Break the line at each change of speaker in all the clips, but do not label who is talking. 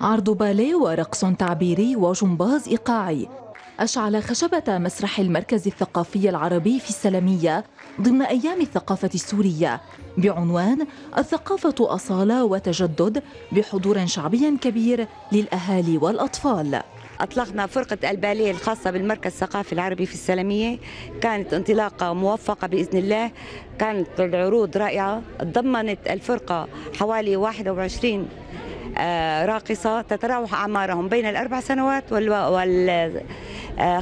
عرض باليه ورقص تعبيري وجمباز إيقاعي. أشعل خشبة مسرح المركز الثقافي العربي في السلمية ضمن أيام الثقافة السورية بعنوان الثقافة أصالة وتجدد بحضور شعبي كبير للأهالي والأطفال.
أطلقنا فرقة الباليه الخاصة بالمركز الثقافي العربي في السلمية كانت انطلاقة موفقة بإذن الله. كانت العروض رائعة. تضمنت الفرقة حوالي 21 آه، راقصة تتراوح أعمارهم بين الأربع سنوات وال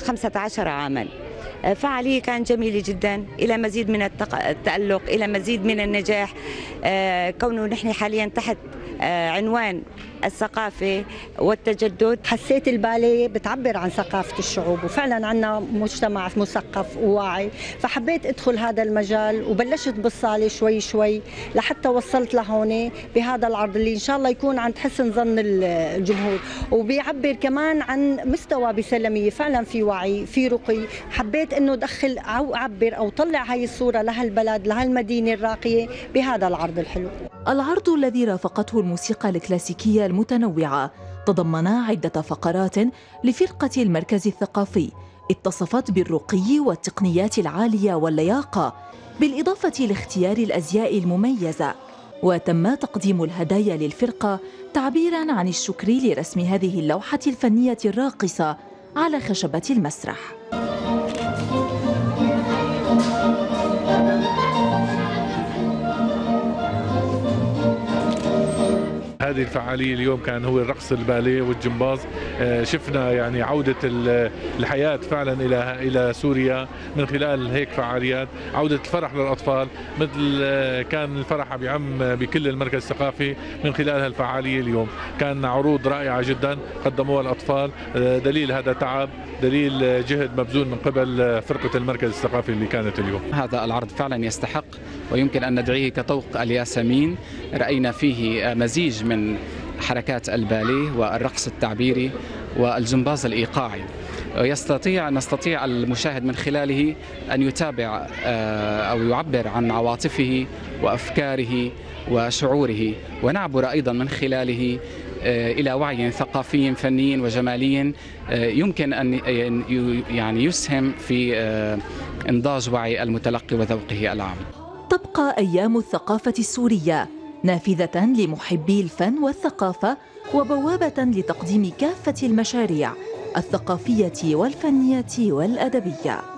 15 عاما. آه، فعالية كانت جميلة جدا. إلى مزيد من التألق إلى مزيد من النجاح. آه، كونه نحن حاليا تحت عنوان الثقافة والتجدد.
حسيت الباليه بتعبر عن ثقافة الشعوب وفعلا عندنا مجتمع مثقف وواعي. فحبيت أدخل هذا المجال وبلشت بالصالة شوي شوي لحتى وصلت لهون بهذا العرض اللي إن شاء الله يكون عند حسن ظن الجمهور. وبيعبر كمان عن مستوى بسلمية فعلا في وعي في رقي. حبيت إنه ادخل أو أعبر أو طلع هاي الصورة لهالبلد لهالمدينة الراقية بهذا العرض الحلو.
العرض الذي رافقته الموسيقى الكلاسيكية المتنوعة. تضمن عدة فقرات لفرقة المركز الثقافي اتصفت بالرقي والتقنيات العالية واللياقة بالإضافة لاختيار الأزياء المميزة. وتم تقديم الهدايا للفرقة تعبيراً عن الشكر لرسم هذه اللوحة الفنية الراقصة على خشبة المسرح.
هذه الفعالية اليوم كان هو الرقص الباليه والجمباز. آه، شفنا يعني عودة الحياة فعلا إلى إلى سوريا من خلال هيك فعاليات. عودة الفرح للأطفال مثل آه، كان الفرح بيعم بكل المركز الثقافي من خلال هالفعالية اليوم. كان عروض رائعة جدا قدموها الأطفال. آه، دليل هذا تعب دليل جهد مبذول من قبل فرقة المركز الثقافي اللي كانت اليوم.
هذا العرض فعلا يستحق ويمكن أن ندعيه كطوق الياسمين. رأينا فيه مزيج من من حركات الباليه والرقص التعبيري والجمباز الإيقاعي. يستطيع نستطيع المشاهد من خلاله أن يتابع آه، أو يعبر عن عواطفه وأفكاره وشعوره. ونعبر أيضا من خلاله آه، إلى وعي ثقافي فني وجمالي آه، يمكن أن يعني يسهم في إنضاج وعي المتلقي وذوقه العام.
تبقى أيام الثقافة السورية نافذة لمحبي الفن والثقافة وبوابة لتقديم كافة المشاريع الثقافية والفنية والأدبية.